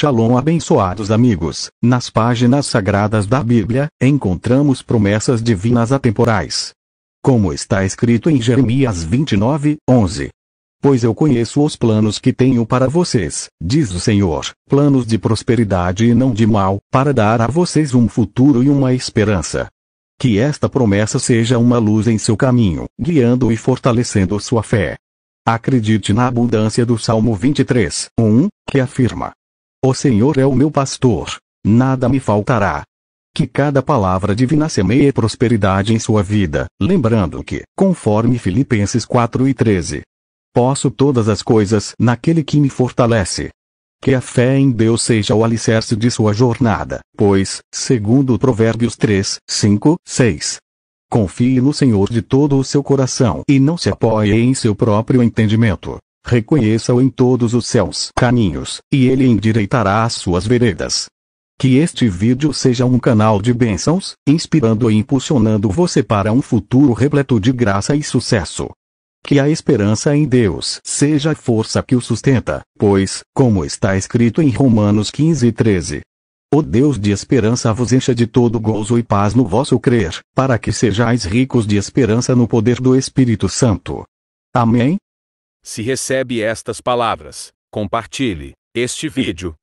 Shalom abençoados amigos, nas páginas sagradas da Bíblia, encontramos promessas divinas atemporais. Como está escrito em Jeremias 29, 11. Pois eu conheço os planos que tenho para vocês, diz o Senhor, planos de prosperidade e não de mal, para dar a vocês um futuro e uma esperança. Que esta promessa seja uma luz em seu caminho, guiando e fortalecendo sua fé. Acredite na abundância do Salmo 23, 1, que afirma: O Senhor é o meu pastor, nada me faltará. Que cada palavra divina semeie prosperidade em sua vida, lembrando que, conforme Filipenses 4 e 13, posso todas as coisas naquele que me fortalece. Que a fé em Deus seja o alicerce de sua jornada, pois, segundo Provérbios 3, 5, 6, confie no Senhor de todo o seu coração e não se apoie em seu próprio entendimento. Reconheça-o em todos os seus caminhos, e ele endireitará as suas veredas. Que este vídeo seja um canal de bênçãos, inspirando e impulsionando você para um futuro repleto de graça e sucesso. Que a esperança em Deus seja a força que o sustenta, pois, como está escrito em Romanos 15 13, o Deus de esperança vos encha de todo gozo e paz no vosso crer, para que sejais ricos de esperança no poder do Espírito Santo. Amém? Se recebe estas palavras, compartilhe este vídeo